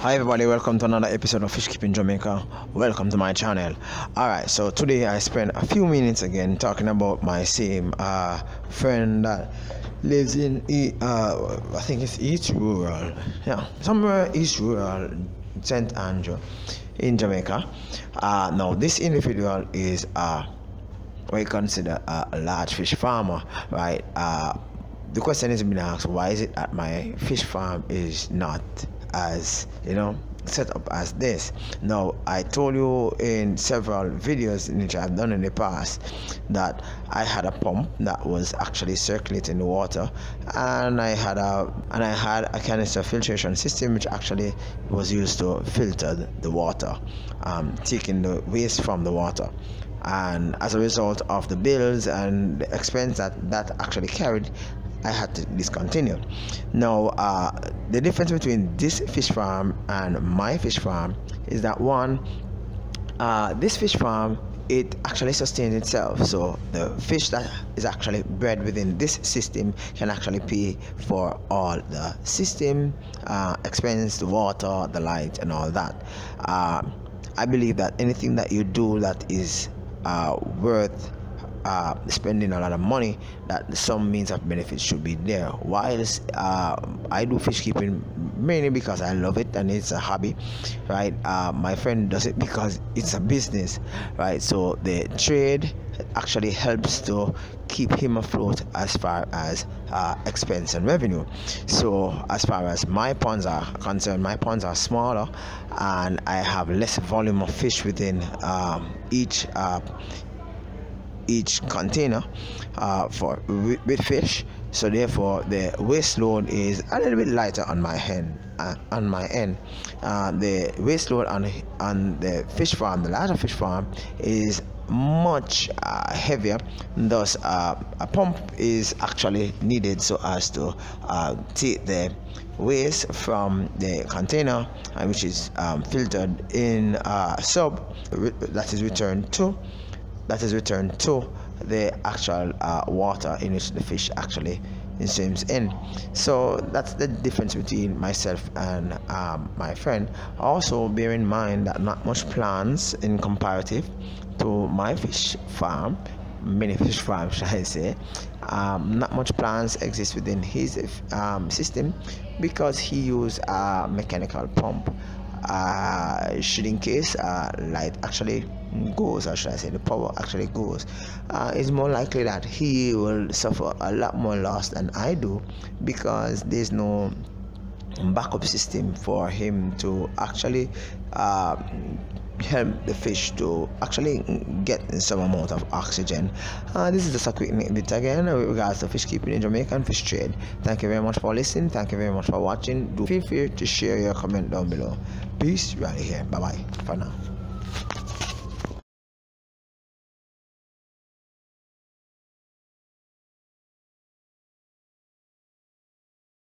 Hi everybody, welcome to another episode of Fish Keeping Jamaica. Welcome to my channel. Alright, so today I spent a few minutes again talking about my same uh, friend that lives in uh, I think it's East Rural. Yeah, somewhere East Rural, St. Andrew in Jamaica. Uh, now this individual is uh, you consider a large fish farmer, right? Uh, the question is being asked why is it that my fish farm is not as you know set up as this. Now i told you in several videos which i've done in the past that i had a pump that was actually circulating the water and i had a and i had a canister filtration system which actually was used to filter the water um, taking the waste from the water. And as a result of the bills and the expense that that actually carried I had to discontinue. Now, uh, the difference between this fish farm and my fish farm is that one, uh, this fish farm it actually sustains itself. So the fish that is actually bred within this system can actually pay for all the system uh, expense, the water, the light, and all that. Uh, I believe that anything that you do that is uh, worth uh, spending a lot of money that some means of benefit should be there. Whilst uh, i do fish keeping mainly because i love it and it's a hobby right? Uh, my friend does it because it's a business right? So the trade actually helps to keep him afloat as far as uh, expense and revenue. So as far as my ponds are concerned my ponds are smaller and i have less volume of fish within um, each uh, each container uh, for with, with, fish. So therefore the waste load is a little bit lighter on my hand uh, on my end uh, the waste load on on the fish farm the larger fish farm is much uh, heavier. Thus uh, a pump is actually needed so as to uh, take the waste from the container uh, which is um, filtered in a sub that is returned to that is returned to the actual uh, water in which the fish actually swims in. So that's the difference between myself and um, my friend. Also bear in mind that not much plants in comparative to my fish farm many fish farms should I say. Um, not much plants exist within his um, system because he used a mechanical pump uh, should in case uh, light actually goes or should I say the power actually goes uh, it's more likely that he will suffer a lot more loss than I do because there's no backup system for him to actually uh, help the fish to actually get some amount of oxygen. Uh, this is just a quick bit again with regards to fish keeping in Jamaica and fish trade. Thank you very much for listening. Thank you very much for watching. Do feel free to share your comment down below. Peace. Right here. Bye bye for now.